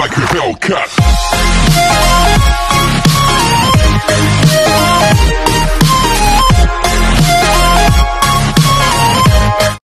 like a Hellcat.